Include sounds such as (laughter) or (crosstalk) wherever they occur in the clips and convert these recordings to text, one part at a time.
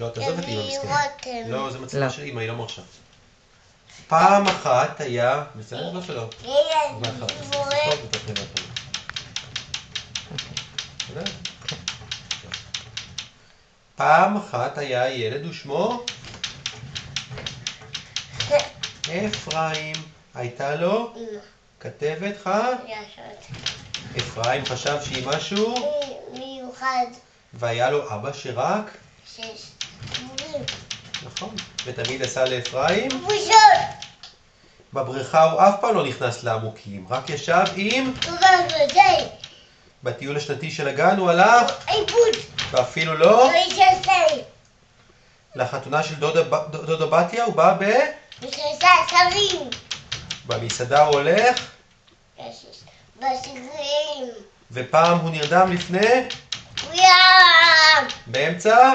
לא, תעזוב את אמא מסכנה. לא, זה לא. מצלמה של אמא, היא לא מרשה. פעם אחת היה... בסדר? לא שלא. בסדר? פעם אחת היה ילד ושמו אפרים. הייתה לו אמא. כתבת ח... אפרים חשב שהיא משהו, מיוחד. והיה לו אבא שרק, שש. נכון, ותמיד עשה לאפרים. בבריכה הוא אף פעם לא נכנס לעמוקים, רק ישב עם... בטיול השנתי של הגן הוא הלך. ואפילו לא. לחתונה של דודה, בתיה, הוא בא ב... במסעדה הוא הולך. ופעם הוא נרדם לפני. באמצע,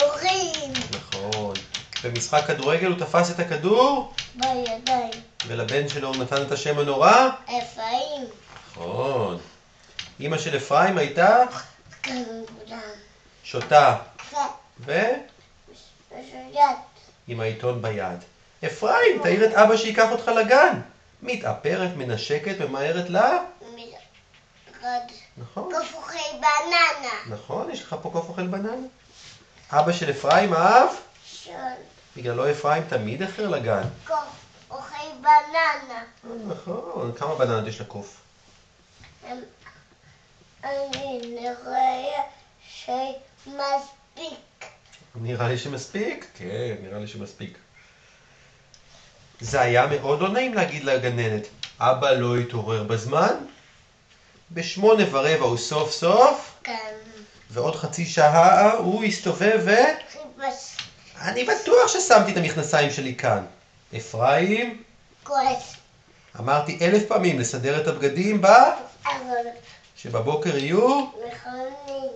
הורים. נכון. במשחק כדורגל הוא תפס את הכדור, בידיים. ולבן שלו הוא נתן את השם הנורא, אפרים. נכון. אימא של אפרים הייתה כמובן. שותה, ו... ו... ושוית. עם העיתון ביד. אפרים, תעיר את אבא שייקח אותך לגן. מתאפרת, מנשקת, ממהרת לה. נכון, כפוכי בננה. נכון, יש לך פה קוף אוכל בננה. אבא של אפרים אהב, שון. בגללו אפרים תמיד איחר לגן. כף אוכי בננה. נכון, כמה בננות יש לקוף? אני נראה שמספיק. נראה לי שמספיק. כן, נראה לי שמספיק. זה היה מאוד לא נעים להגיד לגננת, אבא לא התעורר בזמן. בשמונה ורבע הוא סוף סוף. ועוד חצי שעה הוא הסתובב ו... אני בטוח ששמתי את המכנסיים שלי כאן. אפרים, כועס. אמרתי אלף פעמים לסדר את הבגדים אבל שבבוקר יהיו, מכונים.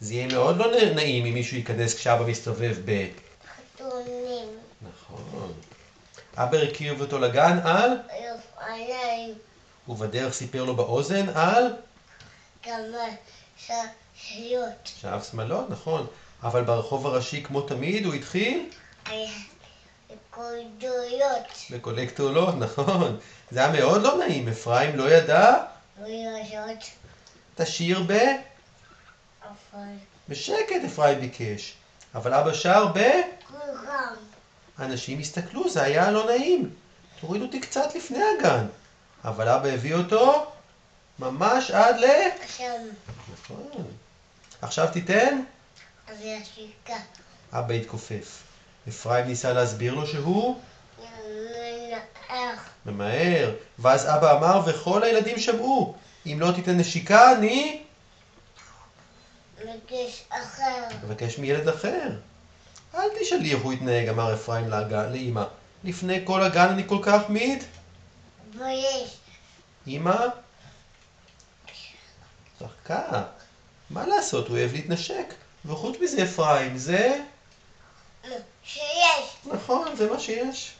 זה יהיה מאוד לא נעים אם מישהו ייכנס כשאבא מסתובב ב... חתונים. נכון. אבא הרכיב אותו לגן על, אופניים. ובדרך סיפר לו באוזן על כמה שיות. שאף שמאלות, נכון. אבל ברחוב הראשי, כמו תמיד, הוא התחיל היה קודויות. בקולקטולות, נכון. זה היה מאוד לא נעים, אפרים לא ידע. תשאיר ב... בשקט, אפרים ביקש. אבל אבא שר ב... כולם. אנשים הסתכלו, זה היה לא נעים. תוריד אותי קצת לפני הגן. אבל אבא הביא אותו ממש עד ל... עכשיו, נכון. עכשיו תיתן. אז יש שיקה. אבא התכופף. אפרים ניסה להסביר לו שהוא מנער. ממהר. ואז אבא אמר, וכל הילדים שמעו, אם לא תיתן נשיקה, אני מגיש אחר. אבקש מילד אחר. אל תשאלי איך הוא יתנהג, אמר אפרים לאמא. לפני כל הגן אני כל כך מיד. ויש אמא? צחקה. מה לעשות, הוא אוהב להתנשק. וחוץ מזה, אפרים, זה... שיש נכון, זה מה שיש.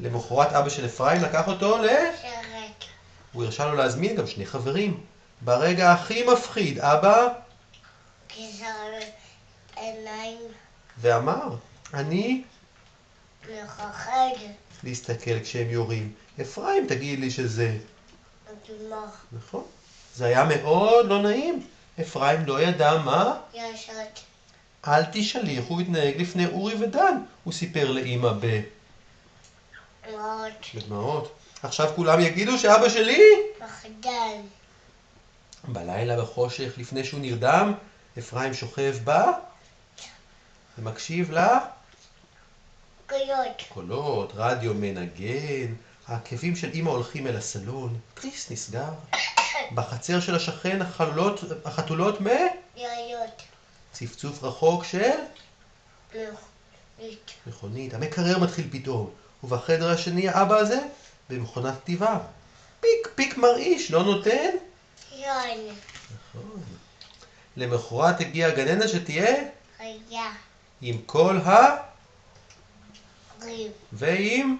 למחרת אבא של אפרים לקח אותו ל... שרת. הוא הרשה לו להזמין גם שני חברים. ברגע הכי מפחיד, אבא, כיסר עיניים ואמר, אני מפחד. להסתכל כשהם יורים. אפרים, תגיד לי שזה... נכון. זה היה מאוד לא נעים. אפרים לא ידע מה. ישת. אל תשאלי איך הוא התנהג לפני אורי ודן, הוא סיפר לאימא ב... מאוד בדמעות. עכשיו כולם יגידו שאבא שלי... פחדן. בלילה בחושך, לפני שהוא נרדם, אפרים שוכב בה ומקשיב קולות. לקולות, רדיו מנגן, העקבים של אמא הולכים אל הסלון, תריס נסגר. בחצר של השכן החלולות, החתולות מ... יריות. צפצוף רחוק של מכונית. מכונית. המקרר מתחיל פתאום, ובחדר השני האבא הזה במכונת כתיבה. פיק פיק מרעיש, לא נותן? יון. נכון. למחרת הגיעה הגננת שתהיה חיה. עם כל ה... ריב. ועם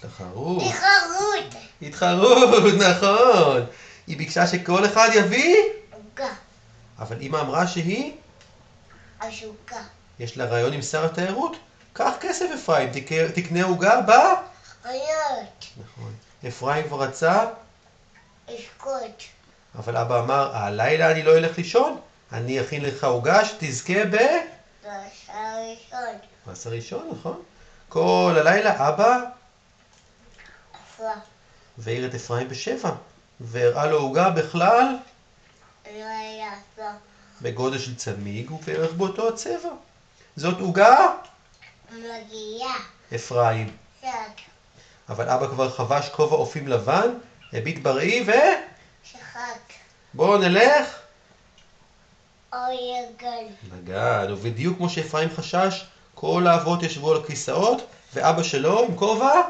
תחרות. תחרות. התחרות, (laughs) נכון. היא ביקשה שכל אחד יביא, עוגה. אבל אמא אמרה שהיא עשוקה. יש לה רעיון עם שר התיירות. קח כסף אפרים, תק- תקנה עוגה בה. עולות. נכון. אפרים כבר רצה, אשקוט. אבל אבא אמר, הלילה אני לא אלך לישון, אני אכין לך עוגה שתזכה ב... בשעה הראשון. פרס הראשון, נכון? כל הלילה אבא. והעיר את אפרים בשבע, והראה לו עוגה בכלל. בגודל של צמיג ובערך באותו הצבע. זאת עוגה מגיעה. אפרים. אבל אבא כבר חבש כובע אופים לבן, הביט בראי ו... שחק. בואו נלך. אוי יגן. נגד, ובדיוק כמו שאפרים חשש, כל האבות ישבו על הכיסאות, ואבא שלו עם כובע,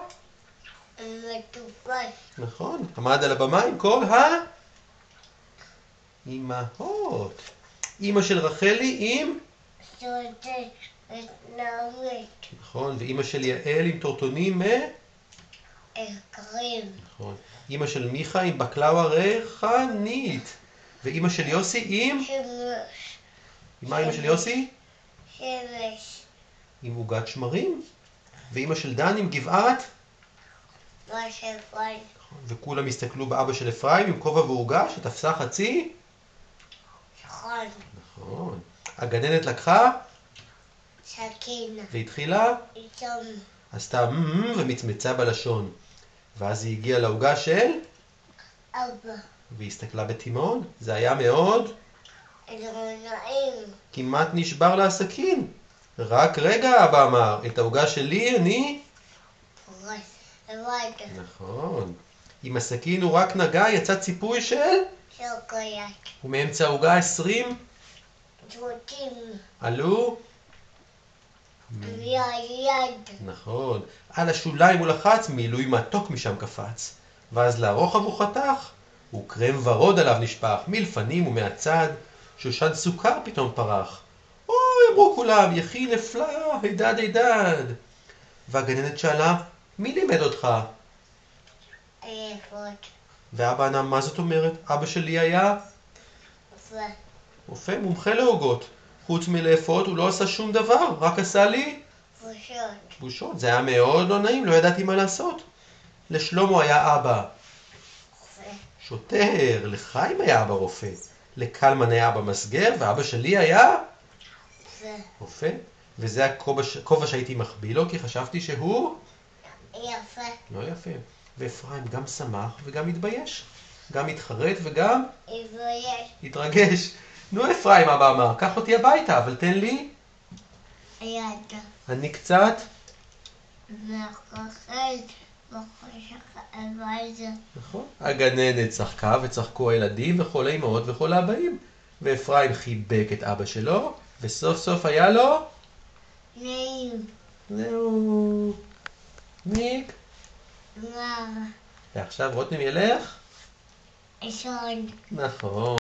נכון, עמד על הבמה עם כל ה... אמהות. אמא של רחלי עם... נכון, ואימא של יעל עם טורטונים מ... עקרים. נכון. אימא של מיכה עם בקלאווה ריחנית. ואימא של יוסי עם... שמש. מה אימא של יוסי? שמש. עם עוגת שמרים. ואימא של דן עם גבעת. וכולם הסתכלו באבא של אפרים עם כובע ועוגה שתפסה חצי. שכון. נכון. הגננת לקחה סכין. והתחילה, איתום. עשתה מ ומצמצה בלשון. ואז היא הגיעה לעוגה של, אבא. והיא הסתכלה בתימהון. זה היה מאוד, נעים. כמעט נשבר לה הסכין. רק רגע, אבא אמר, את העוגה שלי אני... נכון. עם הסכין הוא רק נגע, יצא ציפוי של... שוקולד. ומאמצע העוגה עשרים תותים. עלו... ויד. נכון. על השוליים הוא לחץ, מילוי מתוק משם קפץ. ואז לרוחב הוא חתך, וקרם ורוד עליו נשפך, מלפנים ומהצד, שושן סוכר פתאום פרח. אוי, אמרו כולם, יחי נפלא, הידד הידד. והגננת שאלה, מי לימד אותך? עייפות. ואבא ענה, מה זאת אומרת? אבא שלי היה ו... רופא מומחה לעוגות. חוץ מלאפות הוא לא עשה שום דבר, רק עשה לי בושות. בושות. זה היה מאוד לא נעים, לא ידעתי מה לעשות. לשלמה היה אבא ו... שוטר, לחיים היה אבא רופא, לקלמן היה אבא מסגר, ואבא שלי היה ו... רופא. וזה הכובע שהייתי מחביא לו, כי חשבתי שהוא יפה. לא יפה. ואפרים גם שמח וגם התבייש. גם התחרט וגם יבויש. התרגש. נו אפרים, אבא אמר, קח אותי הביתה, אבל תן לי, יד. אני קצת. נכון. הגננת צחקה וצחקו הילדים וכל האמהות וכל האבאים. ואפרים חיבק את אבא שלו, וסוף סוף היה לו, נעים. זהו, ניק. מר. ועכשיו רותם ילך? ראשון. נכון.